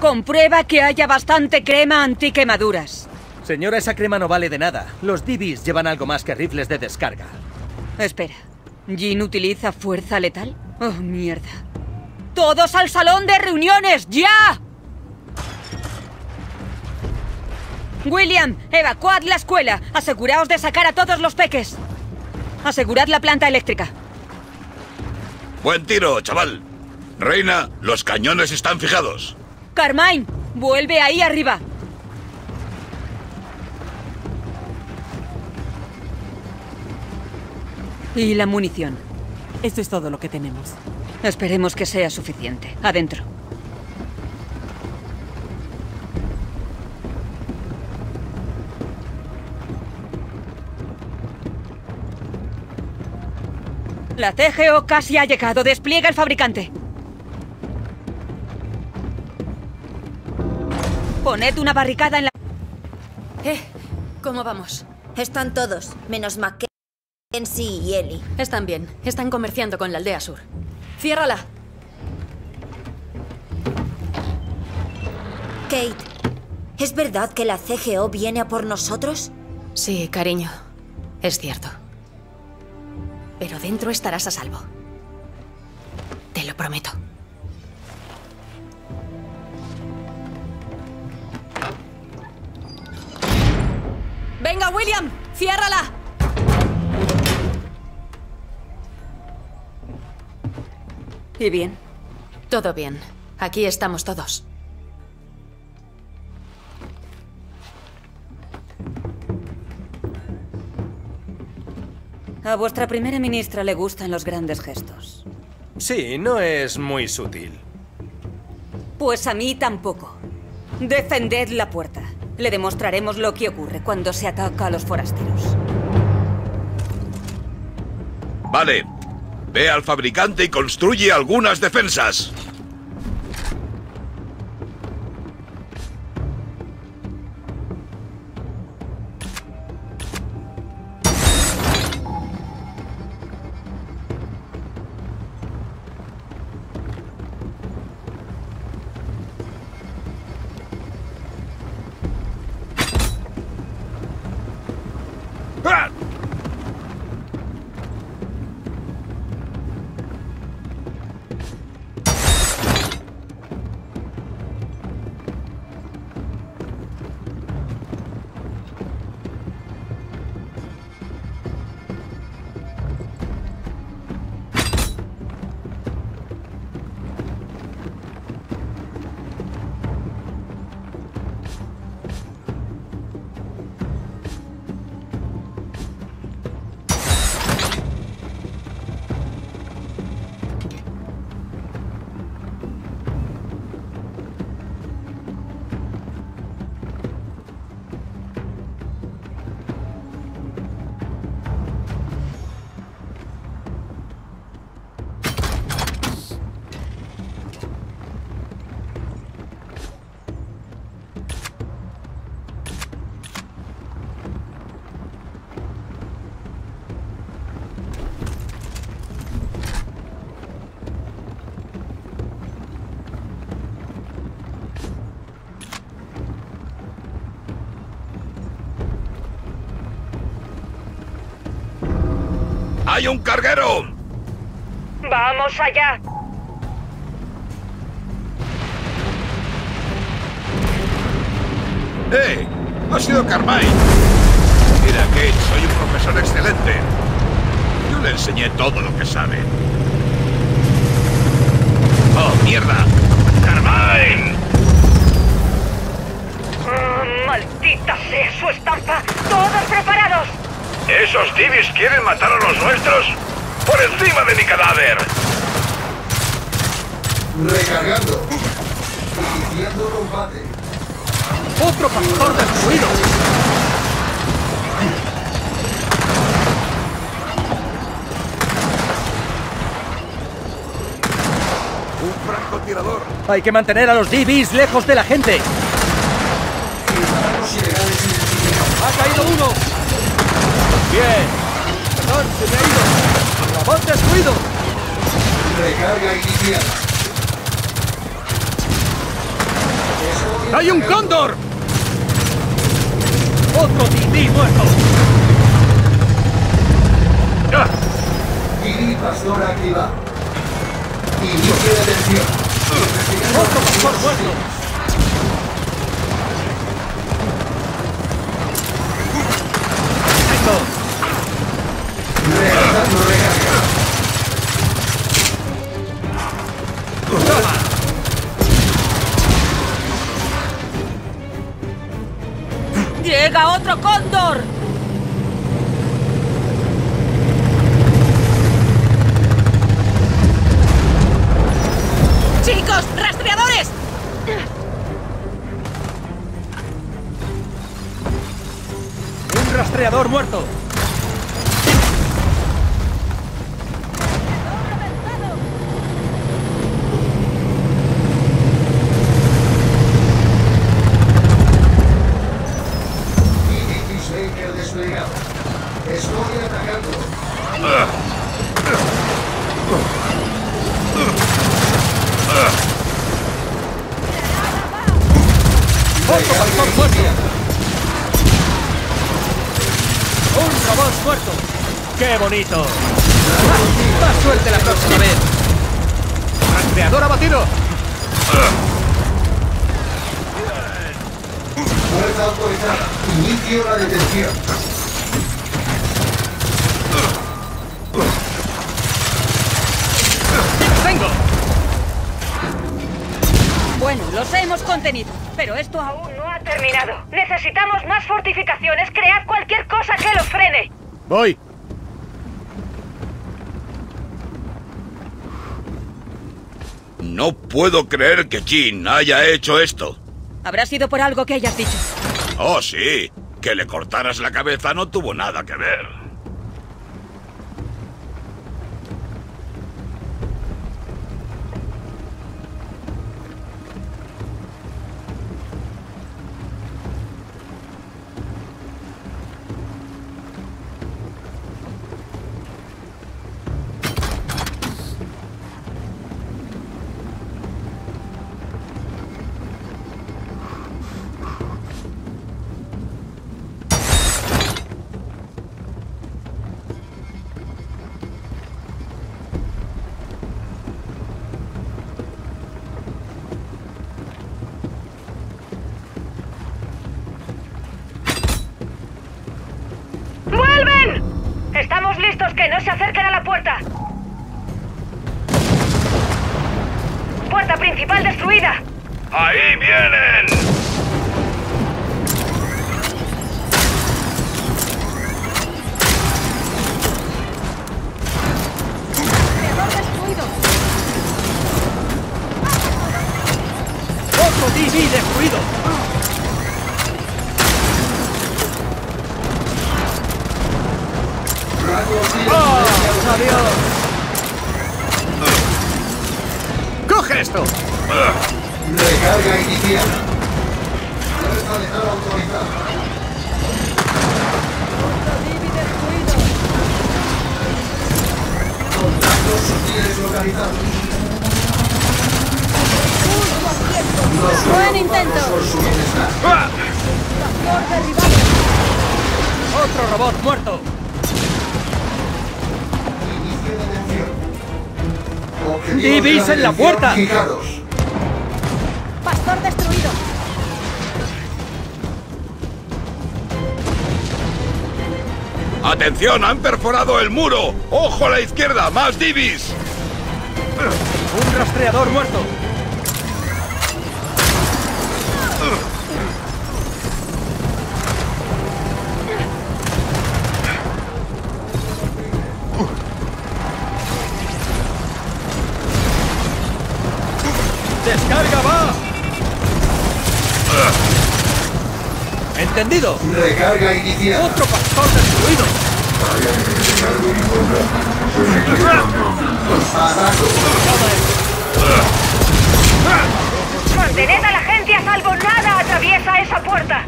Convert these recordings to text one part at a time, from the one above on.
Comprueba que haya bastante crema antiquemaduras. Señora, esa crema no vale de nada. Los DBs llevan algo más que rifles de descarga. Espera. ¿Jin utiliza fuerza letal? Oh, mierda. ¡Todos al salón de reuniones! ¡Ya! William, evacuad la escuela. Aseguraos de sacar a todos los peques. Asegurad la planta eléctrica. Buen tiro, chaval. Reina, los cañones están fijados. Carmine, vuelve ahí arriba. Y la munición. Esto es todo lo que tenemos. Esperemos que sea suficiente. Adentro. La CGO casi ha llegado. Despliega el fabricante. Poned una barricada en la... Eh, ¿cómo vamos? Están todos, menos Mackenzie y Ellie. Están bien. Están comerciando con la aldea sur. ¡Ciérrala! Kate, ¿es verdad que la CGO viene a por nosotros? Sí, cariño. Es cierto. Pero dentro estarás a salvo. Te lo prometo. ¡Venga, William! ¡Ciérrala! ¿Y bien? Todo bien. Aquí estamos todos. A vuestra primera ministra le gustan los grandes gestos. Sí, no es muy sutil. Pues a mí tampoco. Defended la puerta. Le demostraremos lo que ocurre cuando se ataca a los forasteros. Vale. Ve al fabricante y construye algunas defensas. ¡Hay un carguero! ¡Vamos allá! ¡Eh! ¡Ha sido Carmine! Mira, Kate, soy un profesor excelente. Yo le enseñé todo lo que sabe. ¡Oh, mierda! ¡Carmine! ¡Oh, ¡Maldita sea su estampa! ¡Todos preparados! ¿Esos divis quieren matar a los nuestros? ¡Por encima de mi cadáver! Recargando. Iniciando combate. ¡Otro factor del ruido! ¡Un francotirador! Hay que mantener a los DBs lejos de la gente. Ciudadanos ilegales identificados. ¡Ha caído uno! Bien. Perdón, se me ha ido. ¡Rabón descuido! Recarga iniciada. ¡Hay un cóndor! ¡Otro tití muerto! ¡Ah! Kiri Pastor activado. Inicio de tensión. ¡Otro pastor muerto! ¡Otro pastor muerto! ¡Un robot muerto! ¡Qué bonito! ¡Más suerte la próxima vez! ¡Rastreador abatido! Fuerza autorizada. Inicio la detención. Los hemos contenido, pero esto aún no ha terminado. Necesitamos más fortificaciones. Cread cualquier cosa que los frene. ¡Voy! No puedo creer que Jin haya hecho esto. Habrá sido por algo que hayas dicho. Oh, sí. Que le cortaras la cabeza no tuvo nada que ver. Se acerquen a la puerta. Puerta principal destruida. ¡Ahí vienen! Recarga iniciada. Fuerza letal autorizada. Contactos sutiles localizados. Nos Buen intento. por su bienestar. ¡Ah! ¡Otro robot muerto! ¡Divis en la puerta! fijados. Pastor destruido. ¡Atención! ¡Han perforado el muro! ¡Ojo a la izquierda! ¡Más divis! ¡Un rastreador muerto! ¡Entendido! Recarga iniciada. ¡Otro pastor destruido! Mantened a la gente a salvo. Nada atraviesa esa puerta.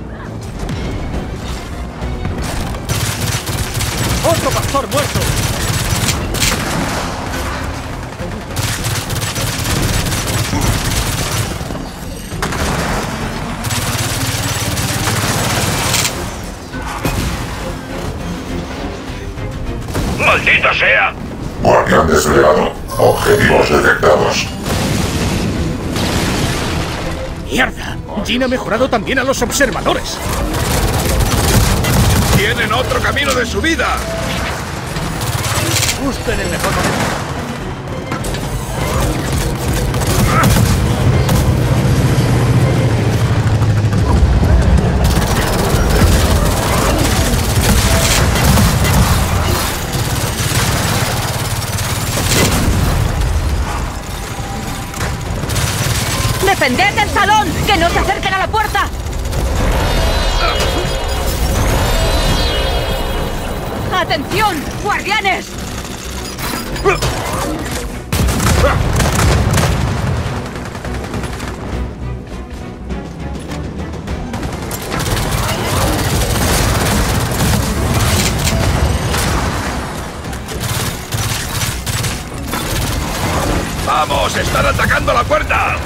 ¡Otro pastor muerto! ¡Maldita sea! Guardián desplegado. Objetivos detectados. ¡Mierda! Jin ha mejorado también a los observadores. ¡Tienen otro camino de subida! Justo en el mejor momento. ¡Defended el salón! ¡Que no se acerquen a la puerta! ¡Atención! ¡Guardianes! ¡Vamos! ¡Están atacando la puerta!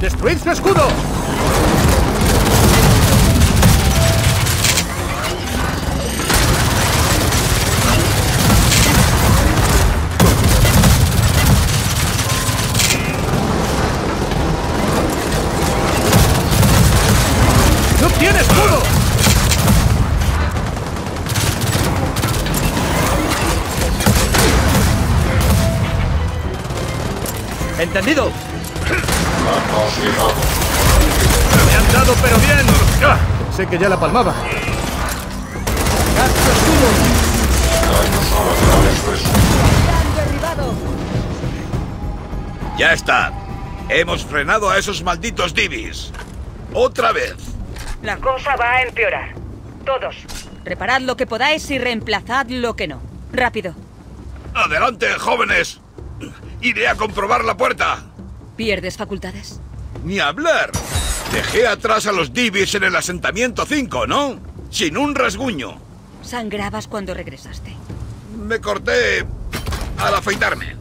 ¡Destruid su escudo! ¡No tiene escudo! ¡Entendido! Me han dado, pero bien. Ah, Sé que ya la palmaba. ¡Ya está! Hemos frenado a esos malditos divis. ¡Otra vez! La cosa va a empeorar. Todos, reparad lo que podáis y reemplazad lo que no. Rápido. ¡Adelante, jóvenes! ¡Iré a comprobar la puerta! ¿Pierdes facultades? Ni hablar. Dejé atrás a los divis en el asentamiento 5, ¿no? Sin un rasguño. Sangrabas cuando regresaste. Me corté al afeitarme.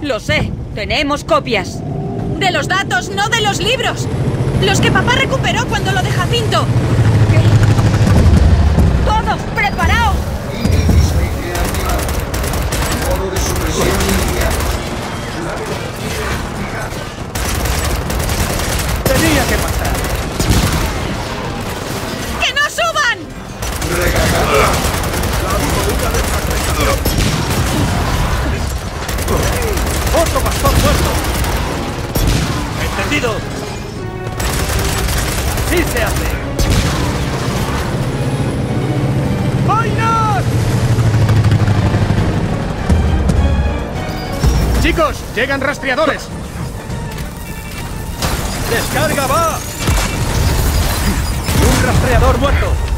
Lo sé, tenemos copias. De los datos, no de los libros. Los que papá recuperó cuando lo de Jacinto. ¡Sí se hace! ¡Vainas! Chicos, llegan rastreadores. ¡Descarga va! ¡Un rastreador muerto!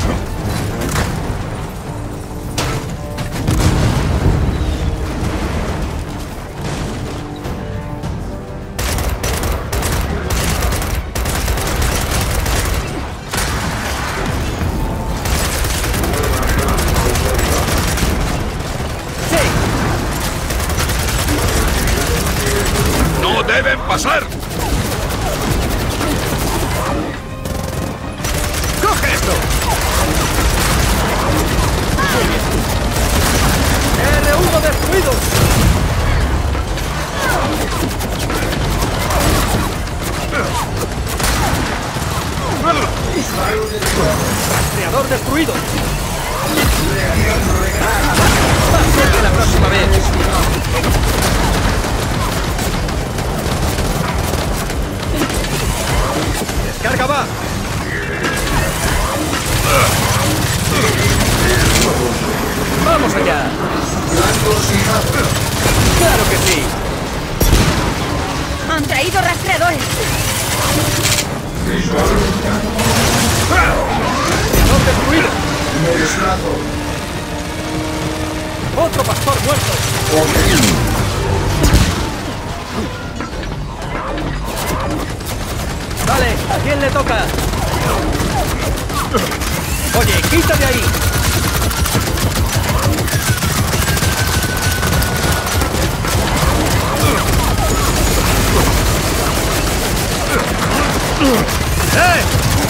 Desplazo. ¡Otro pastor muerto! Vale, ¿a quién le toca? Oye, quita de ahí. ¡Eh!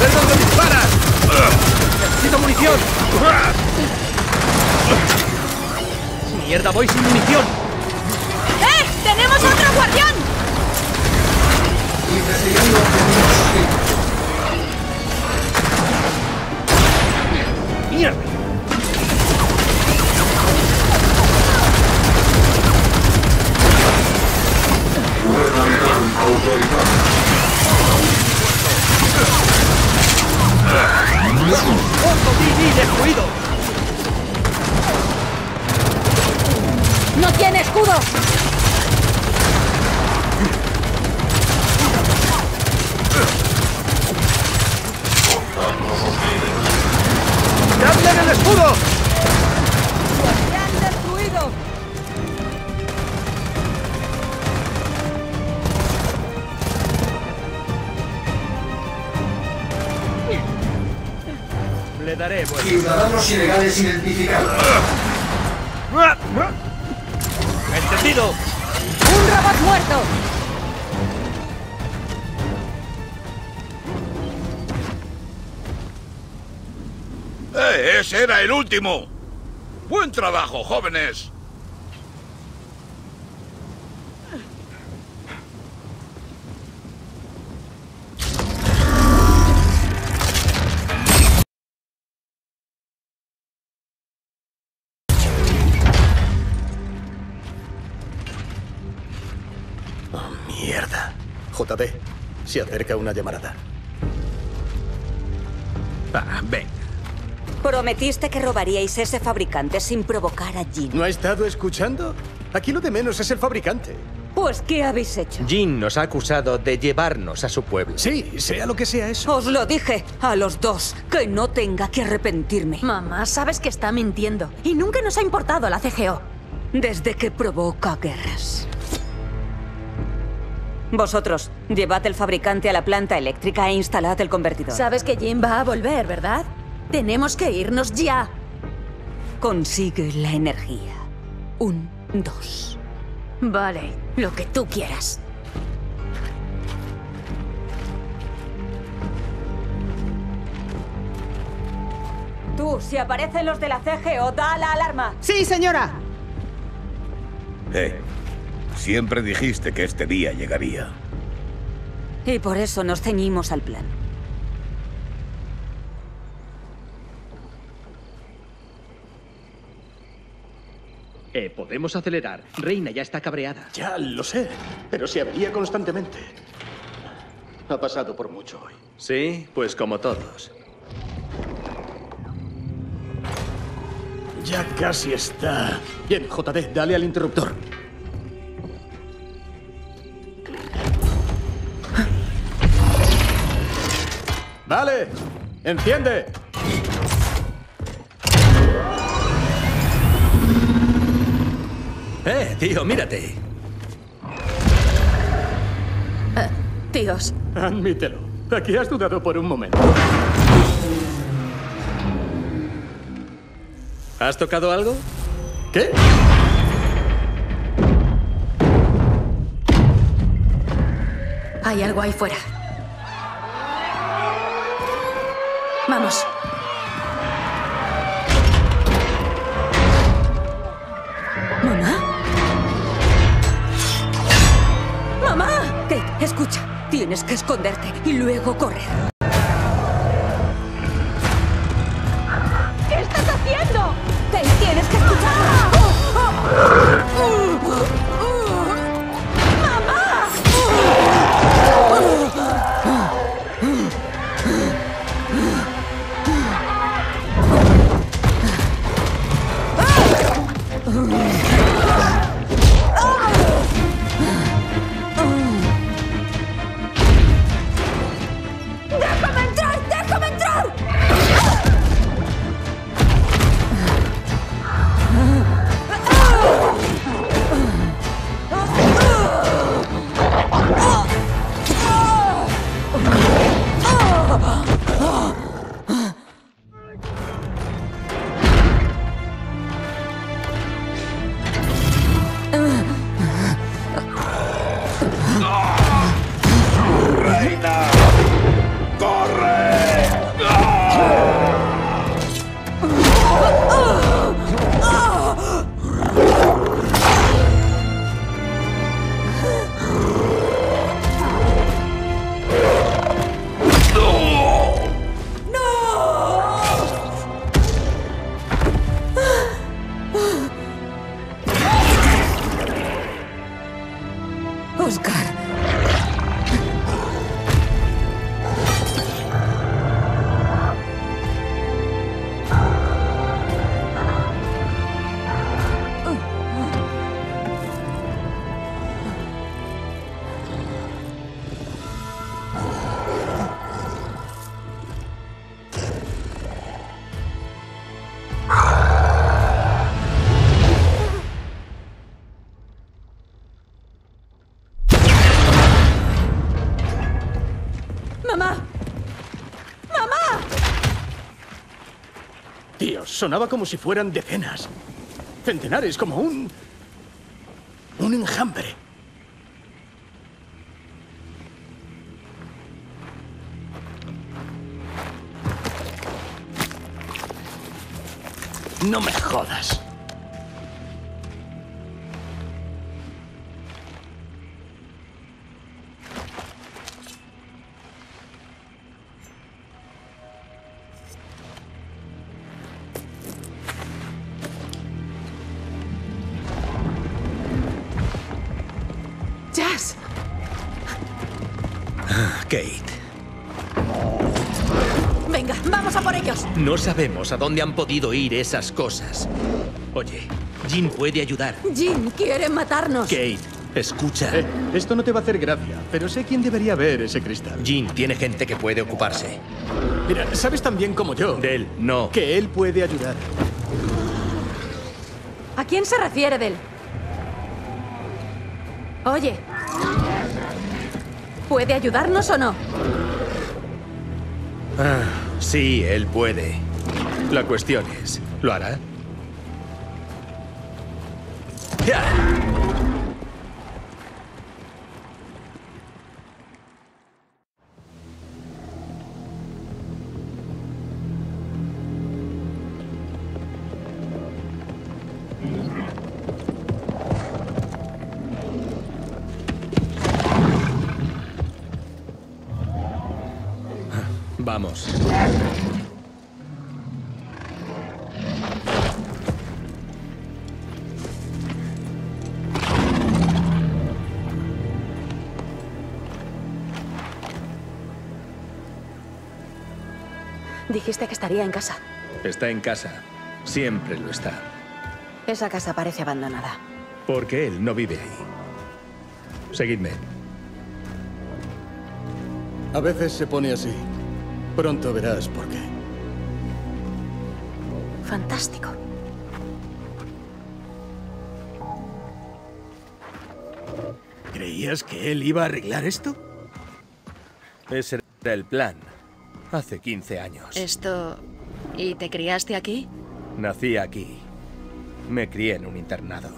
¡Ves dónde disparas! ¡Necesito munición! ¡Mierda, voy sin munición! ¡Eh! ¡Tenemos otro guardián! ¡Mierda! ¡Otro DD destruido! ¡No tiene escudo! Vuelta. Ciudadanos ilegales identificados. ¡Entendido! ¡Un robot muerto! ¡Eh! ¡Ese era el último! ¡Buen trabajo, jóvenes! Se acerca una llamarada. Ah, ven. Prometiste que robaríais ese fabricante sin provocar a Jin. ¿No ha estado escuchando? Aquí lo de menos es el fabricante. Pues, ¿qué habéis hecho? Jin nos ha acusado de llevarnos a su pueblo. Sí, sea lo que sea eso. Os lo dije a los dos, que no tenga que arrepentirme. Mamá, sabes que está mintiendo. Y nunca nos ha importado la CGO. Desde que provoca guerras. Vosotros, llevad el fabricante a la planta eléctrica e instalad el convertidor. Sabes que Jim va a volver, ¿verdad? Tenemos que irnos ya. Consigue la energía. Un, dos. Vale, lo que tú quieras. Tú, si aparecen los de la CGO, da la alarma. Sí, señora. Eh, siempre dijiste que este día llegaría. Y por eso nos ceñimos al plan. Eh, podemos acelerar. Reina ya está cabreada. Ya lo sé, pero se avería constantemente. Ha pasado por mucho hoy. Sí, pues como todos. Ya casi está. Bien, JD, dale al interruptor. Vale, enciende. Eh, tío, mírate. Tíos, Admítelo. Aquí has dudado por un momento. ¿Has tocado algo? ¿Qué? hay algo ahí fuera. Tienes que esconderte y luego correr. Sonaba como si fueran decenas. Centenares, como un... Un enjambre. No me jodas. Kate, Venga, vamos a por ellos. no sabemos a dónde han podido ir esas cosas. Oye, Jin puede ayudar. Jin quiere matarnos. Kate, escucha. Eh, esto no te va a hacer gracia, pero sé quién debería ver ese cristal. Jin tiene gente que puede ocuparse. Mira, sabes tan bien como yo Del, no. que él puede ayudar. ¿A quién se refiere Del? Oye. ¿Puede ayudarnos o no? Ah, sí, él puede. La cuestión es, ¿lo hará? ¡Ya! Dijiste que estaría en casa. Está en casa. Siempre lo está. Esa casa parece abandonada. Porque él no vive ahí. Seguidme. A veces se pone así. Pronto verás por qué. Fantástico. ¿Creías que él iba a arreglar esto? Ese era el plan. Hace 15 años. Esto... ¿Y te criaste aquí? Nací aquí. Me crié en un internado.